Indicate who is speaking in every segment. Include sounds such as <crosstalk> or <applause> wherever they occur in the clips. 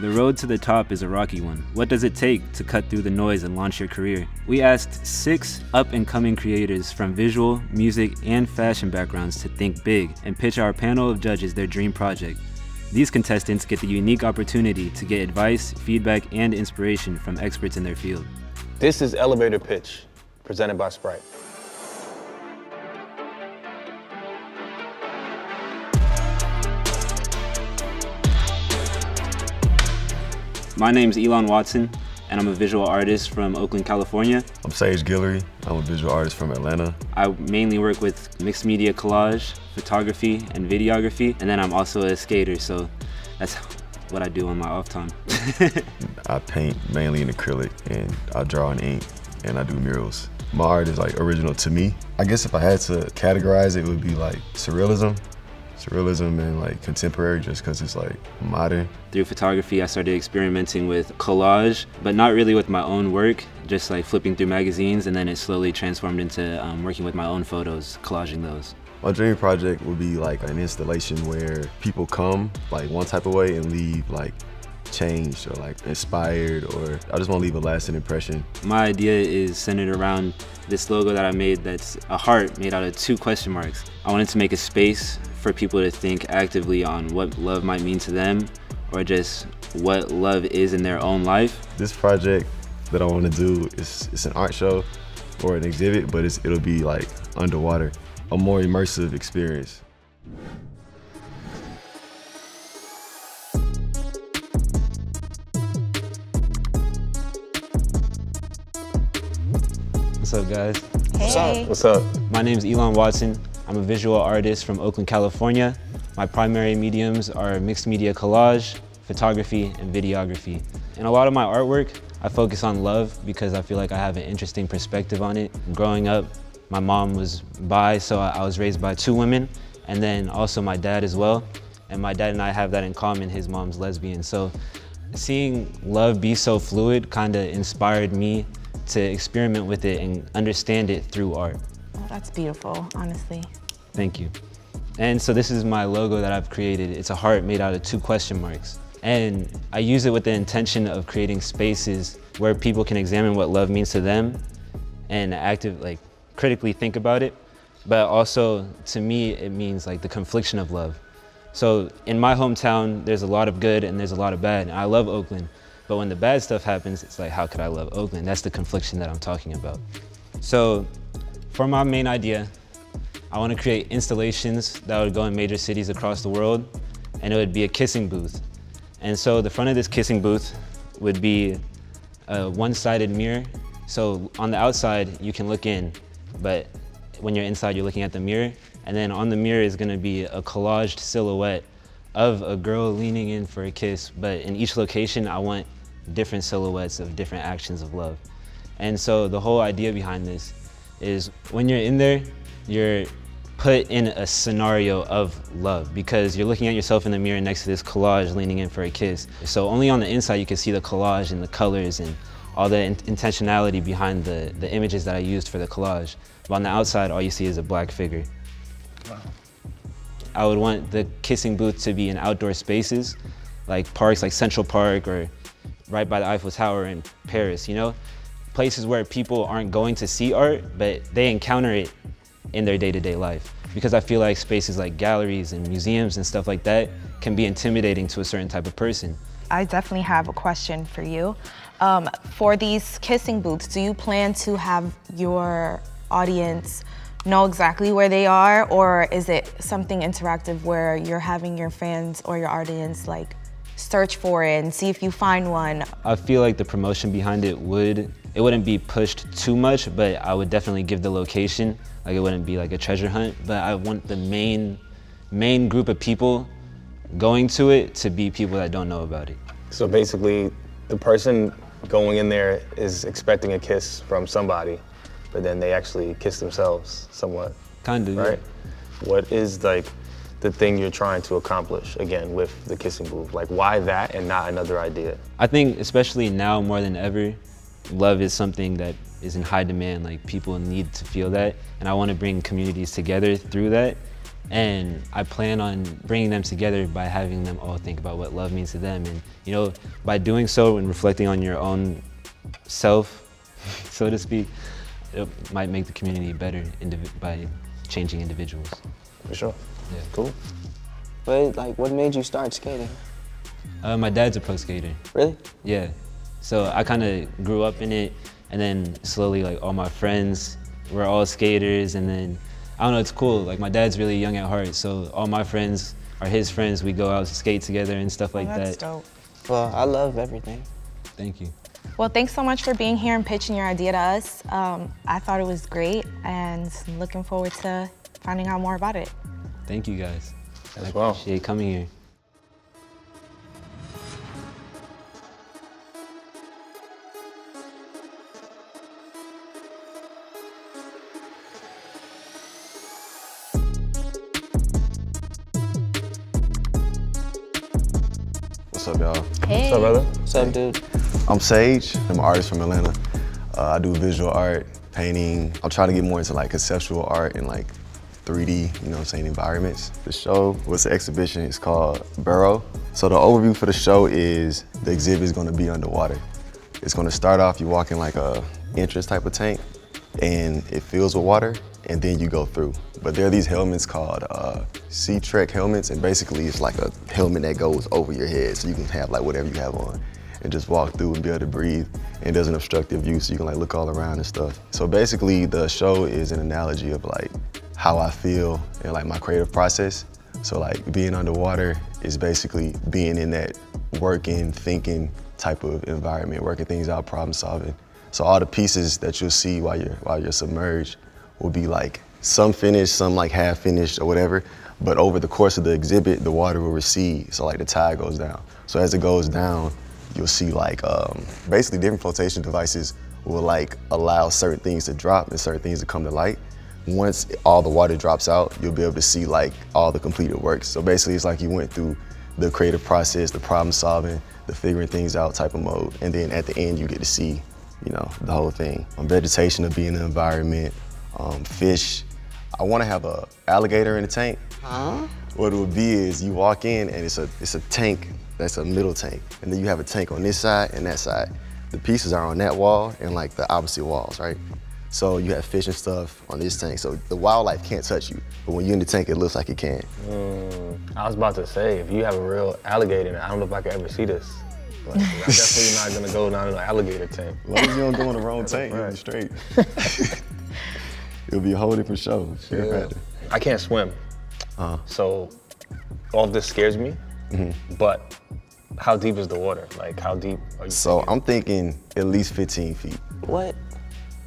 Speaker 1: The road to the top is a rocky one. What does it take to cut through the noise and launch your career? We asked six up and coming creators from visual, music, and fashion backgrounds to think big and pitch our panel of judges their dream project. These contestants get the unique opportunity to get advice, feedback, and inspiration from experts in their field.
Speaker 2: This is Elevator Pitch, presented by Sprite.
Speaker 1: My name is Elan Watson, and I'm a visual artist from Oakland, California.
Speaker 3: I'm Sage Guillory. I'm a visual artist from Atlanta.
Speaker 1: I mainly work with mixed media collage, photography, and videography, and then I'm also a skater, so that's what I do on my off time. <laughs>
Speaker 3: I paint mainly in acrylic, and I draw in ink, and I do murals. My art is like original to me. I guess if I had to categorize it, it would be like surrealism, surrealism and like contemporary just because it's like modern.
Speaker 1: Through photography, I started experimenting with collage, but not really with my own work, just like flipping through magazines, and then it slowly transformed into um, working with my own photos, collaging those.
Speaker 3: My dream project would be like an installation where people come like one type of way and leave like changed or like inspired or I just want to leave a lasting impression.
Speaker 1: My idea is centered around this logo that I made that's a heart made out of two question marks. I wanted to make a space for people to think actively on what love might mean to them or just what love is in their own life.
Speaker 3: This project that I want to do is it's an art show or an exhibit, but it'll be like underwater, a more immersive experience.
Speaker 1: What's up, guys?
Speaker 4: Hey.
Speaker 2: What's up?
Speaker 1: My name is Elan Watson. I'm a visual artist from Oakland, California. My primary mediums are mixed media collage, photography, and videography. In a lot of my artwork, I focus on love because I feel like I have an interesting perspective on it. Growing up, my mom was bi, so I was raised by two women, and then also my dad as well. And my dad and I have that in common, his mom's lesbian. So seeing love be so fluid kind of inspired me to experiment with it and understand it through art.
Speaker 4: Oh, that's beautiful, honestly.
Speaker 1: Thank you. And so this is my logo that I've created. It's a heart made out of two question marks. And I use it with the intention of creating spaces where people can examine what love means to them and active, like critically think about it. But also to me, it means like the confliction of love. So in my hometown, there's a lot of good and there's a lot of bad. And I love Oakland. But when the bad stuff happens, it's like, how could I love Oakland? That's the confliction that I'm talking about. So for my main idea, I want to create installations that would go in major cities across the world, and it would be a kissing booth. And so the front of this kissing booth would be a one-sided mirror. So on the outside, you can look in, but when you're inside, you're looking at the mirror. And then on the mirror is gonna be a collaged silhouette of a girl leaning in for a kiss. But in each location, I want different silhouettes of different actions of love. And so the whole idea behind this is when you're in there, you're put in a scenario of love because you're looking at yourself in the mirror next to this collage leaning in for a kiss. So only on the inside you can see the collage and the colors and all the in intentionality behind the, the images that I used for the collage. But on the outside, all you see is a black figure. Wow. I would want the kissing booth to be in outdoor spaces, like parks like Central Park or right by the Eiffel Tower in Paris, you know? Places where people aren't going to see art, but they encounter it in their day-to-day -day life. Because I feel like spaces like galleries and museums and stuff like that can be intimidating to a certain type of person.
Speaker 4: I definitely have a question for you. Um, for these kissing booths, do you plan to have your audience know exactly where they are or is it something interactive where you're having your fans or your audience like search for it and see if you find one?
Speaker 1: I feel like the promotion behind it would, it wouldn't be pushed too much, but I would definitely give the location. Like it wouldn't be like a treasure hunt, but I want the main, main group of people going to it to be people that don't know about it.
Speaker 2: So basically, the person going in there is expecting a kiss from somebody, but then they actually kiss themselves somewhat.
Speaker 1: Kind of,
Speaker 2: right? Yeah. What is like the thing you're trying to accomplish again with the kissing booth? Like why that and not another idea?
Speaker 1: I think especially now more than ever, love is something that is in high demand. Like people need to feel that. And I want to bring communities together through that. And I plan on bringing them together by having them all think about what love means to them. And, you know, by doing so and reflecting on your own self, <laughs> so to speak, it might make the community better by changing individuals.
Speaker 2: For sure.
Speaker 1: Yeah.
Speaker 2: Cool.
Speaker 5: But like, what made you start skating?
Speaker 1: Uh, my dad's a pro skater.
Speaker 5: Really?
Speaker 1: Yeah. So I kind of grew up in it, and then slowly, like all my friends were all skaters, and then I don't know, it's cool. Like my dad's really young at heart, so all my friends are his friends. We go out to skate together and stuff like
Speaker 4: oh, that's
Speaker 1: that.
Speaker 4: dope.
Speaker 5: Well, I love everything.
Speaker 1: Thank you.
Speaker 4: Well, thanks so much for being here and pitching your idea to us. Um, I thought it was great, and looking forward to finding out more about it.
Speaker 1: Thank you guys.
Speaker 2: As
Speaker 1: I
Speaker 2: well.
Speaker 1: appreciate coming here.
Speaker 3: What's up, y'all?
Speaker 4: Hey.
Speaker 2: What's up, brother?
Speaker 5: What's up, dude?
Speaker 3: I'm Sage. I'm an artist from Atlanta. Uh, I do visual art, painting. I'm trying to get more into like conceptual art and like 3D, you know I'm saying, environments. The show was the exhibition. It's called Burrow. So the overview for the show is the exhibit is gonna be underwater. It's gonna start off, you walk in like a entrance type of tank and it fills with water and then you go through. But there are these helmets called uh, Sea Trek helmets and basically it's like a helmet that goes over your head so you can have like whatever you have on and just walk through and be able to breathe and doesn't obstruct your view so you can like look all around and stuff. So basically the show is an analogy of like how I feel and like my creative process. So like being underwater is basically being in that working, thinking type of environment, working things out, problem solving. So all the pieces that you'll see while you're while you're submerged will be like some finished, some like half finished or whatever. But over the course of the exhibit, the water will recede. So like the tide goes down. So as it goes down, you'll see like um, basically different flotation devices will like allow certain things to drop and certain things to come to light. Once all the water drops out, you'll be able to see like all the completed works. So basically it's like you went through the creative process, the problem solving, the figuring things out type of mode. And then at the end you get to see, you know, the whole thing. Um, vegetation will be in the environment, um, fish. I wanna have a alligator in the tank.
Speaker 5: Huh?
Speaker 3: What it would be is you walk in and it's a it's a tank that's a middle tank, and then you have a tank on this side and that side. The pieces are on that wall and like the opposite walls, right? So you have fish and stuff on this tank. So the wildlife can't touch you, but when you're in the tank, it looks like it can.
Speaker 2: Mm, I was about to say, if you have a real alligator, I don't know if I could ever see this. Like, I'm <laughs> definitely not gonna go down in an alligator tank.
Speaker 3: As long as you don't go in the wrong tank, you'll be
Speaker 2: Right.
Speaker 3: straight. <laughs> It'll be a whole different show.
Speaker 2: Yeah. I can't swim,
Speaker 3: Uh,
Speaker 2: so all this scares me.
Speaker 3: Mm-hmm.
Speaker 2: But how deep is the water? Like, how deep are you?
Speaker 3: so
Speaker 2: thinking?
Speaker 3: I'm thinking at least 15 feet.
Speaker 5: What?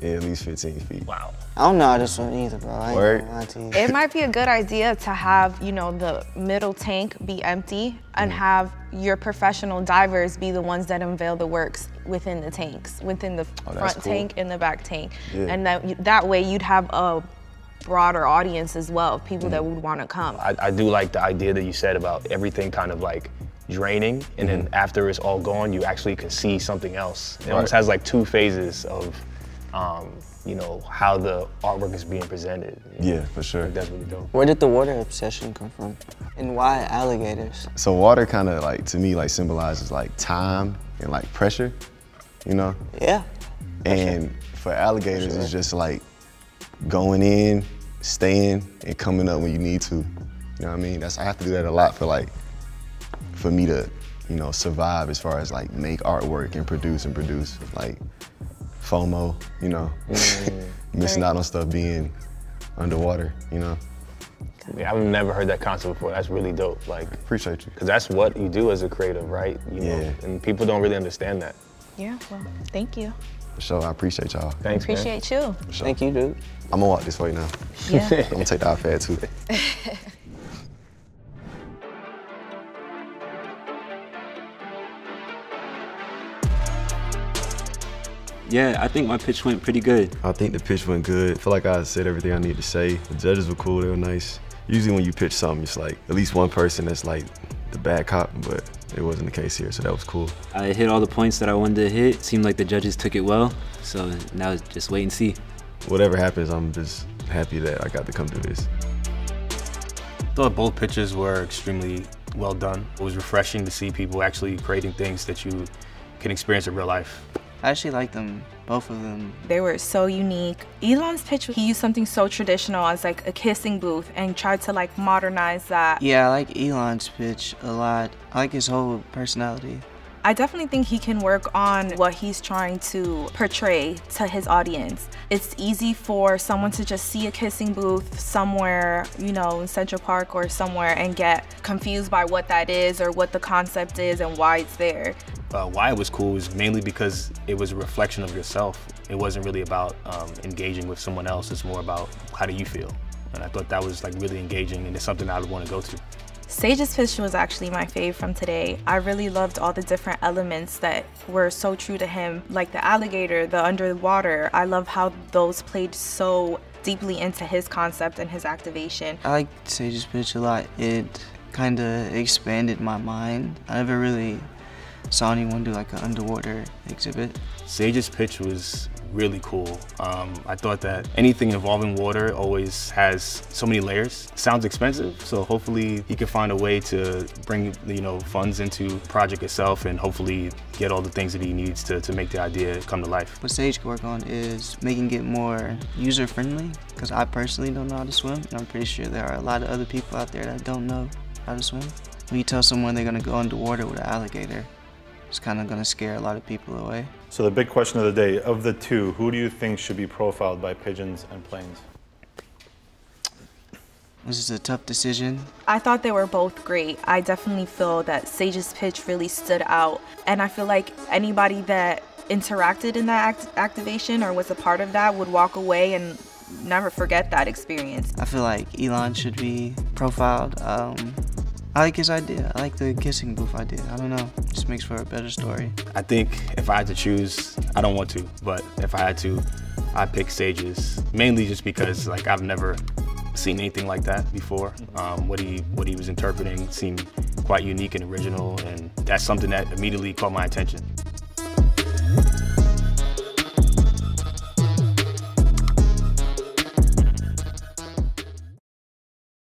Speaker 3: Yeah, at least 15 feet.
Speaker 2: wow.
Speaker 5: I don't know how to swim either, bro. I
Speaker 3: Word.
Speaker 5: gonna lie to you.
Speaker 4: It might be a good idea to have, you know, the middle tank be empty and mm. have your professional divers be the ones that unveil the works within the tanks, within the
Speaker 3: Oh,
Speaker 4: front
Speaker 3: cool.
Speaker 4: tank and the back tank.
Speaker 3: Yeah.
Speaker 4: And that, that way you'd have a broader audience as well, of people mm. that would want to come.
Speaker 2: I, I do like the idea that you said about everything kind of like draining, and then mm-hmm. after it's all gone, you actually can see something else. It almost has like two phases of, um, you know, how the artwork is being presented.
Speaker 3: Yeah, for sure.
Speaker 2: think that's really dope.
Speaker 5: Where did the water obsession come from? And why alligators?
Speaker 3: So water kind of like to me like symbolizes like time and like pressure, you know.
Speaker 5: Yeah.
Speaker 3: And for alligators, it's just like going in, staying, and coming up when you need to. You know what I mean? That's I have to do that a lot for like for me to, you know, survive as far as like make artwork and produce and produce. Like FOMO, you know, mm. <laughs> missing out on stuff being underwater, you know.
Speaker 2: Yeah, I've never heard that concept before. That's really dope. Like,
Speaker 3: Appreciate you.
Speaker 2: because that's what you do as a creative, right? You know,
Speaker 3: Yeah.
Speaker 2: and people don't really understand that.
Speaker 4: Yeah, well, thank you.
Speaker 3: For sure, I appreciate y'all.
Speaker 2: Thanks, man.
Speaker 4: Appreciate you.
Speaker 3: Sure.
Speaker 5: Thank you, dude.
Speaker 3: I'm gonna walk this way now.
Speaker 4: Yeah. <laughs>
Speaker 3: I'm gonna take the iPad too. <laughs>
Speaker 1: Yeah, I think my pitch went pretty good.
Speaker 3: I think the pitch went good. I feel like I said everything I need to say. The judges were cool, they were nice. Usually when you pitch something, it's like at least one person that's like the bad cop, but it wasn't the case here, so that was cool.
Speaker 1: I hit all the points that I wanted to hit. Seemed like the judges took it well. So now it's just wait and see.
Speaker 3: Whatever happens, I'm just happy that I got to come do this.
Speaker 2: I thought both pitches were extremely well done. It was refreshing to see people actually creating things that you can experience in real life.
Speaker 5: I actually like them, both of them.
Speaker 4: They were so unique. Elan's pitch, he used something so traditional as like a kissing booth and tried to like modernize that.
Speaker 5: Yeah, I like Elan's pitch a lot. I like his whole personality.
Speaker 4: I definitely think he can work on what he's trying to portray to his audience. It's easy for someone to just see a kissing booth somewhere, you know, in Central Park or somewhere and get confused by what that is or what the concept is and why it's there.
Speaker 2: Uh, why it was cool is mainly because it was a reflection of yourself. It wasn't really about um, engaging with someone else, it's more about how do you feel. And I thought that was like really engaging and it's something I would want to go to.
Speaker 4: Sage's pitch was actually my fave from today. I really loved all the different elements that were so true to him, like the alligator, the underwater. I love how those played so deeply into his concept and his activation.
Speaker 5: I like Sage's pitch a lot. It kind of expanded my mind. I never really saw anyone do like an underwater exhibit.
Speaker 2: Sage's pitch was really cool. Um, I thought that anything involving water always has so many layers. Sounds expensive, so hopefully he can find a way to bring you know funds into project itself and hopefully get all the things that he needs to, to make the idea come to life.
Speaker 5: What Sage could work on is making it more user-friendly because I personally don't know how to swim and I'm pretty sure there are a lot of other people out there that don't know how to swim. When you tell someone they're gonna go underwater with an alligator, it's kind of going to scare a lot of people away.
Speaker 6: So the big question of the day, of the two, who do you think should be profiled by pigeons and planes?
Speaker 5: This is a tough decision.
Speaker 4: I thought they were both great. I definitely feel that Sage's pitch really stood out. And I feel like anybody that interacted in that act activation or was a part of that would walk away and never forget that experience.
Speaker 5: I feel like Elan should be profiled. Um, I like his idea. I like the kissing booth idea. I don't know. Just makes for a better story.
Speaker 2: I think if I had to choose, I don't want to, but if I had to, I'd pick Sages. Mainly just because like I've never seen anything like that before. Um, what he what he was interpreting seemed quite unique and original, and that's something that immediately caught my attention.